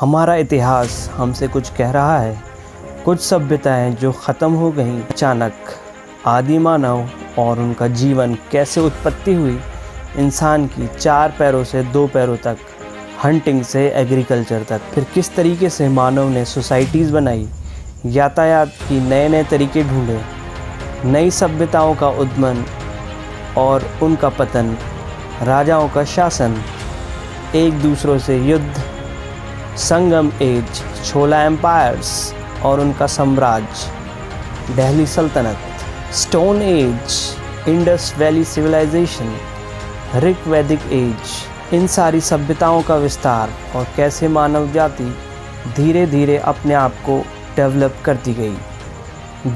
हमारा इतिहास हमसे कुछ कह रहा है। कुछ सभ्यताएँ जो ख़त्म हो गईं। अचानक आदि मानव और उनका जीवन कैसे उत्पत्ति हुई? इंसान की चार पैरों से दो पैरों तक हंटिंग से एग्रीकल्चर तक। फिर किस तरीके से मानव ने सोसाइटीज़ बनाई? यातायात की नए नए तरीके ढूंढे। नई सभ्यताओं का उद्गमन और उनका पतन। राजाओं का शासन। एक दूसरों से युद्ध संगम एज, छोला एम्पायर्स और उनका साम्राज्य, दिल्ली सल्तनत। Stone age, Indus valley civilization, Rig Vedic age, इन सारी सभ्यताओं का विस्तार और कैसे मानव जाति धीरे धीरे अपने आप को डेवलप करती गई।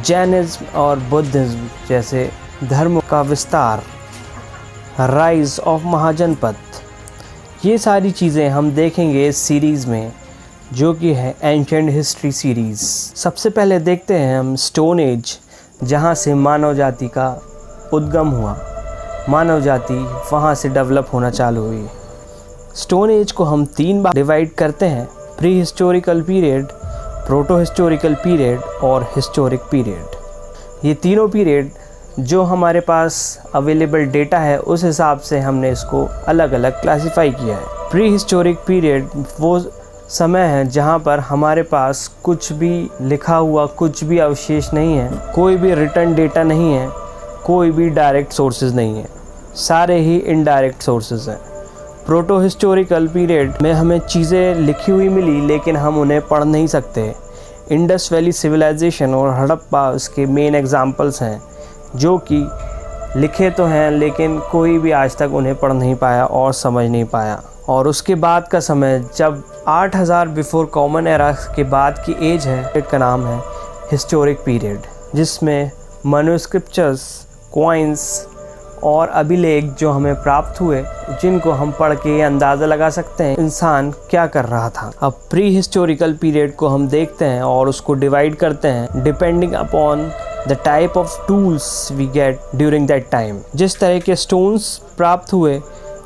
जैनिज्म और बुद्धिज्म जैसे धर्म का विस्तार। Rise of Mahajanapada. ये सारी चीज़ें हम देखेंगे इस सीरीज़ में, जो कि है एंशेंट हिस्ट्री सीरीज़ सबसे पहले देखते हैं हम स्टोन एज जहाँ से मानव जाति का उद्गम हुआ। मानव जाति वहाँ से डेवलप होना चालू हुई। स्टोन एज को हम तीन बार डिवाइड करते हैं pre historical period proto historical period और हिस्टोरिक पीरियड ये तीनों पीरियड जो हमारे पास अवेलेबल डेटा है, उस हिसाब से हमने इसको अलग अलग क्लासिफाई किया है। प्री हिस्टोरिक पीरियड वो समय है जहाँ पर हमारे पास कुछ भी लिखा हुआ, कुछ भी अवशेष नहीं है, कोई भी रिटर्न डेटा नहीं है, कोई भी डायरेक्ट सोर्सेज नहीं है। सारे ही इनडायरेक्ट सोर्सेज हैं। प्रोटो हिस्टोरिकल पीरियड में हमें चीज़ें लिखी हुई मिली, लेकिन हम उन्हें पढ़ नहीं सकते। इंडस वैली सिविलाइजेशन और हड़प्पा उसके मेन एग्जाम्पल्स हैं। जो कि लिखे तो हैं, लेकिन कोई भी आज तक उन्हें पढ़ नहीं पाया और समझ नहीं पाया। और उसके बाद का समय, जब 8000 बिफोर कॉमन एरा के बाद की एज है का नाम है, हिस्टोरिक पीरियड, जिसमें मनोस्क्रिप्चर्स क्वाइंस और अभिलेख जो हमें प्राप्त हुए, जिनको हम पढ़ के अंदाज़ा लगा सकते हैं, इंसान क्या कर रहा था। अब प्री हिस्टोरिकल पीरियड को हम देखते हैं और उसको डिवाइड करते हैं depending upon the type of tools we get during that time जिस तरह के स्टोन्स प्राप्त हुए,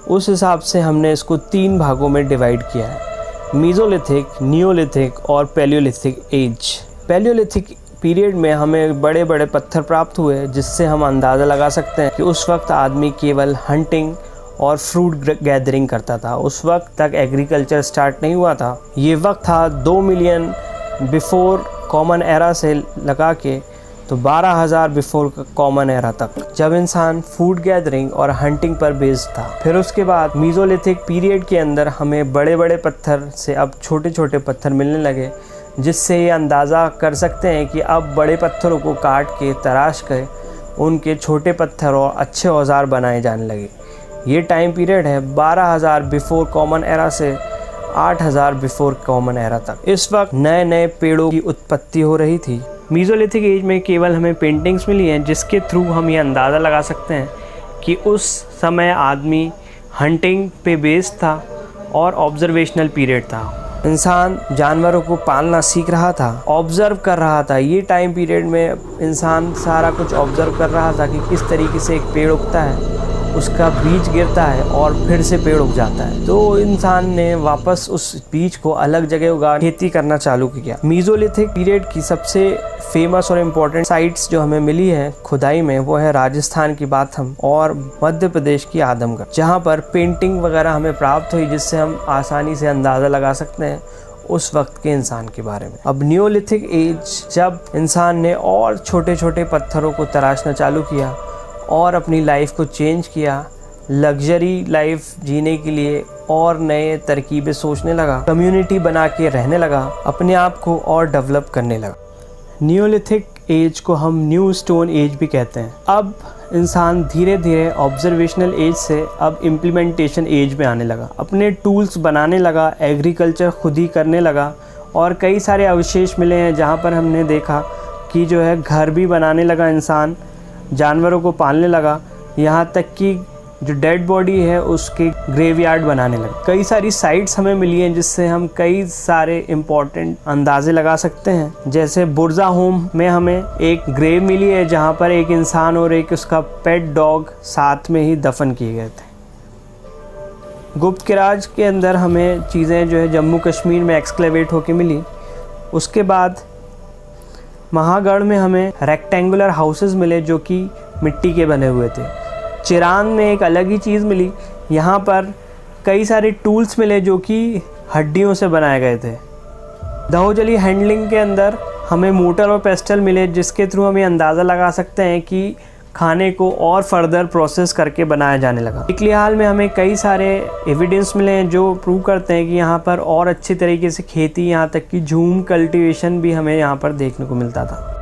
उस हिसाब से हमने इसको तीन भागों में डिवाइड किया है। मीज़ोलिथिक नियोलिथिक और पेलियोलिथिक एज पेलियोलिथिक पीरियड में हमें बड़े बड़े पत्थर प्राप्त हुए, जिससे हम अंदाज़ा लगा सकते हैं कि उस वक्त आदमी केवल हंटिंग और फ्रूट गैदरिंग करता था। उस वक्त तक एग्रीकल्चर स्टार्ट नहीं हुआ था। ये वक्त था दो मिलियन बिफोर कॉमन एरा से लगा के तो 12,000 बिफोर कॉमन एरा तक। जब इंसान फ़ूड गैदरिंग और हंटिंग पर बेस्ड था फिर उसके बाद मीजोलिथिक पीरियड के अंदर हमें बड़े बड़े पत्थर से अब छोटे छोटे पत्थर मिलने लगे जिससे ये अंदाज़ा कर सकते हैं कि अब बड़े पत्थरों को काट के तराश कर उनके छोटे पत्थर और अच्छे औज़ार बनाए जाने लगे। ये टाइम पीरियड है 12,000 बिफोर कॉमन एरा से 8,000 बिफोर कॉमन एरा तक। इस वक्त नए नए पेड़ों की उत्पत्ति हो रही थी। मीज़ोलिथिक एज में केवल हमें पेंटिंग्स मिली हैं, जिसके थ्रू हम ये अंदाज़ा लगा सकते हैं कि उस समय आदमी हंटिंग पे बेस्ड था और ऑब्जर्वेशनल पीरियड था। इंसान जानवरों को पालना सीख रहा था ऑब्ज़र्व कर रहा था। ये टाइम पीरियड में इंसान सारा कुछ ऑब्ज़र्व कर रहा था कि किस तरीके से एक पेड़ उगता है। उसका बीज गिरता है और फिर से पेड़ उग जाता है। तो इंसान ने वापस उस बीज को अलग जगह उगा, खेती करना चालू किया। मीजोलिथिक पीरियड की सबसे फ़ेमस और इम्पोर्टेंट साइट्स जो हमें मिली है खुदाई में, वो है राजस्थान की बात हम और मध्य प्रदेश की आदमगढ़, जहाँ पर पेंटिंग वगैरह हमें प्राप्त हुई, जिससे हम आसानी से अंदाज़ा लगा सकते हैं उस वक्त के इंसान के बारे में। अब न्योलिथिक एज जब इंसान ने और छोटे छोटे पत्थरों को तराशना चालू किया और अपनी लाइफ को चेंज किया। लग्जरी लाइफ जीने के लिए और नए तरकीबें सोचने लगा। कम्युनिटी बना के रहने लगा। अपने आप को और डेवलप करने लगा। न्यूलिथिक एज को हम न्यू स्टोन एज भी कहते हैं। अब इंसान धीरे धीरे ऑब्जर्वेशनल एज से अब इम्प्लीमेंटेशन एज में आने लगा। अपने टूल्स बनाने लगा एग्रीकल्चर खुद ही करने लगा और कई सारे अवशेष मिले हैं जहाँ पर हमने देखा कि जो है घर भी बनाने लगा इंसान। जानवरों को पालने लगा। यहाँ तक कि जो डेड बॉडी है, उसके ग्रेवयार्ड बनाने लगे। कई सारी साइट्स हमें मिली हैं जिससे हम कई सारे इम्पोर्टेंट अंदाजे लगा सकते हैं। जैसे बुरजा होम में हमें एक ग्रेव मिली है, जहाँ पर एक इंसान और एक उसका पेट डॉग साथ में ही दफन किए गए थे। गुप्त के राज के अंदर हमें चीज़ें जो है जम्मू कश्मीर में एक्सक्लेवेट होके मिली। उसके बाद महागढ़ में हमें रेक्टेंगुलर हाउसेस मिले जो कि मिट्टी के बने हुए थे। चिरान में एक अलग ही चीज़ मिली। यहाँ पर कई सारे टूल्स मिले जो कि हड्डियों से बनाए गए थे। दहोजली हैंडलिंग के अंदर हमें मोटर और पेस्टल मिले, जिसके थ्रू हम ये अंदाज़ा लगा सकते हैं कि खाने को और फर्दर प्रोसेस करके बनाया जाने लगा। पिछले हाल में हमें कई सारे एविडेंस मिले हैं जो प्रूव करते हैं कि यहाँ पर और अच्छे तरीके से खेती, यहाँ तक कि झूम कल्टीवेशन भी हमें यहाँ पर देखने को मिलता था।